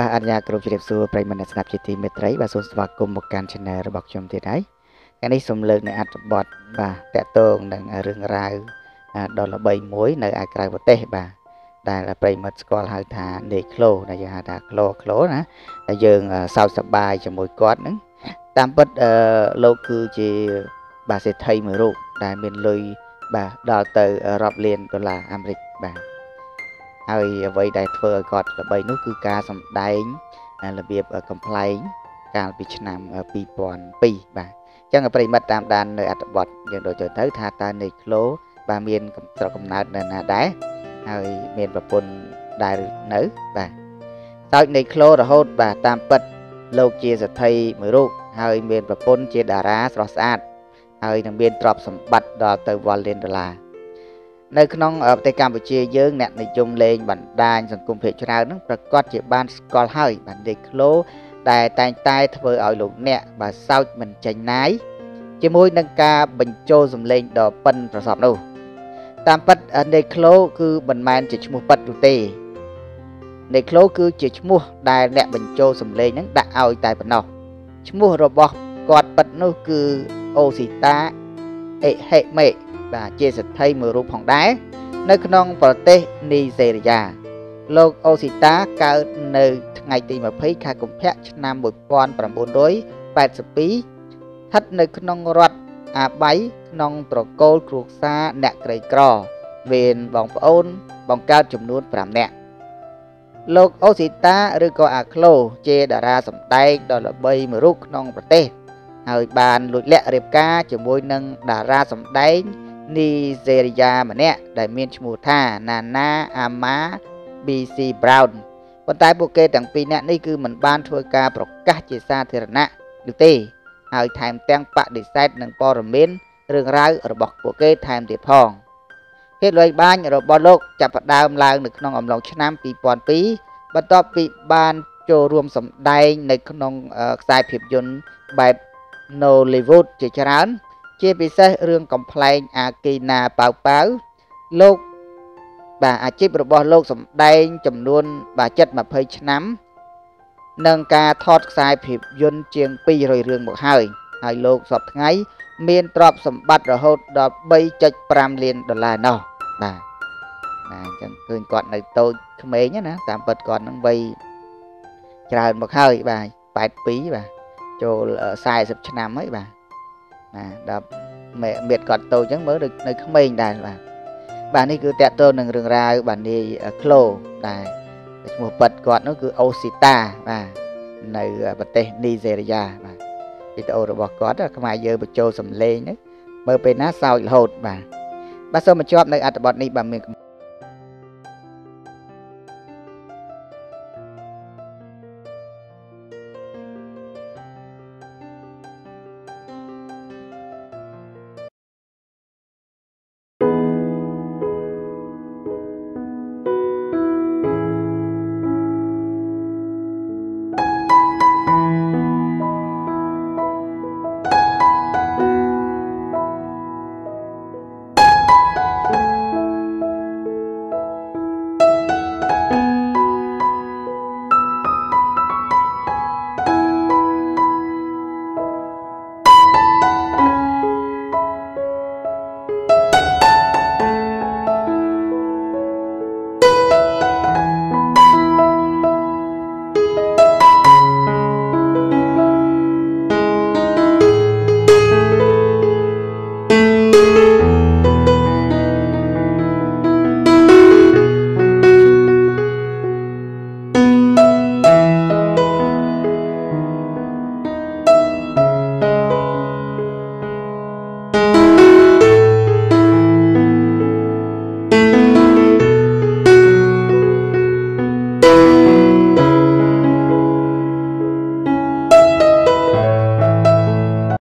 បាទអនុញ្ញាតគ្រប់ជម្រាបសួរប្រិយមិត្តអ្នកស្ដាប់ជាទីមេត្រីបាទសូមស្វាគមន៍មកកាន់ Channel របស់ខ្ញុំទៀតហើយថ្ងៃនេះសូមលើកនៅអត្ថបទបាទតកតងនឹងរឿងរ៉ាវដ៏ល្បីមួយ នៅឯក្រៅប្រទេសបាទដែលប្រិយមិត្តស្គាល់ហៅថានេក្លូដែលយើងហៅថាក្លូក្លូណាដែលយើងសោកសប្បាយជាមួយគាត់ហ្នឹងតាមពិតអឺលោកគឺជាបាទសេដ្ឋីមួយរូបដែលមានលុយបាទដល់ទៅរាប់លានដុល្លារអាមេរិកបាទ ហើយអ្វីដែលធ្វើឲ្យគាត់ល្បីនោះគឺការសម្ដែងរបៀបកំ pl ែងកាលពីឆ្នាំ2002បាទអញ្ចឹងប្រិមិត្តតាមដាននៅអត្ថបទយើងដូចទៅថាតើនៃក្លូបាទមានស្រុកកំណើតនៅណាដែរហើយមានប្រពន្ធដែរនៅបាទសោចនៃក្លូរហូតបាទតាមពិតលោកជាសទ្ធិមួយរូបហើយមានប្រពន្ធជាតារាស្រស់ស្អាតហើយនឹងមានទ្រព្យសម្បត្តិដល់ទៅវ៉ាល់លានដុល្លារ នៅក្នុងប្រទេសកម្ពុជាយើងអ្នកនិយមលេងបណ្ដាញសង្គមភាគច្រើនហ្នឹងប្រកាសជាបានស្គាល់ហើយបានដេក្លូដែលតែងតែធ្វើឲ្យលោកអ្នកបើសោចមិនចេញណាយជាមួយនឹងការបញ្ចូលសម្លេងដ៏ប៉ិនប្រសប់នោះ តាមពិតនេក្លូគឺមិនមែនជាឈ្មោះប៉ិតនោះទេនេក្លូគឺជាឈ្មោះដែលអ្នកបញ្ចូលសម្លេងហ្នឹងដាក់ឲ្យតែប៉ុណ្ណោះឈ្មោះរបស់គាត់ប៉ិតនោះគឺអូស៊ីតាអេហេមេ បាទជាសិទ្ធិមួយរូបផងដែរនៅក្នុងប្រទេសនីសេរីយ៉ាលោកអូស៊ីតាកើតនៅថ្ងៃទី20ខែកុម្ភៈឆ្នាំ1982ស្ថិតនៅក្នុងរដ្ឋអាបៃក្នុងត្រកូលគ្រួសារអ្នកក្រីក្រមានបងប្អូនបង្កើតចំនួន5នាក់លោកអូស៊ីតាឬក៏អាក្លូជាតារាសម្ដែងដ៏ល្បីមួយរូបក្នុងប្រទេសហើយបានលួចលាក់រៀបការជាមួយនឹងតារាសម្ដែង នីសេរីយ៉ាម្នាក់ដែលមានឈ្មោះថា Nana Ama BC Brown ប៉ុន្តែពួកគេទាំងពីរនាក់នេះគឺមិនបានធ្វើការប្រកាសជាសាធារណៈនោះទេ ហើយថែមទាំងបដិសេធនឹងព័ត៌មានរឿងរ៉ាវរបស់ពួកគេថែមទៀតផងភាពលុយបាញ់របស់លោកចាប់ផ្ដើមឡើងនៅក្នុងអំឡុងឆ្នាំ2002បន្ទាប់ពីបានចូលរួមសម្ដែងនៅក្នុងខ្សែភាពយន្តបែប Nollywood ជាច្រើន ជាពិសេសរឿងកំ pl ែងអាគីណាប៉ៅប៉ៅលោកបាទអាជីពរបស់លោកសម្ដែងចំនួនបាទចិត្ត20ឆ្នាំនឹងការថតខ្សែភាពយន្តជាង200រឿងមកហើយហើយលោកសពថ្ងៃ មានទ្រព្យសម្បត្តិរហូតដល់3.5លានដុល្លារនោះបាទបាទអញ្ចឹងឃើញគាត់នៅតូចក្មេងណាតាមពិតគាត់នឹងវ័យច្រើនមកហើយបាទ82បាទចូល40ឆ្នាំហើយបាទ ណាដល់មៀតគាត់តូចអញ្ចឹងមើលដូចនៅក្មេងដែរបាទបាទនេះគឺតកតទៅនឹងរឿងរ៉ាវបាទនាយក្លូដែរឈ្មោះប៉ិតគាត់នោះគឺអូស៊ីតាបាទនៅប្រទេសនីសេរីយ៉ាបាទវីដេអូរបស់គាត់ខ្មែរយើងបញ្ចូលសំឡេងមើលពេលណាសោចរហូតបាទបាទសូមបញ្ចប់នៅអត្ថបទនេះបាទមាន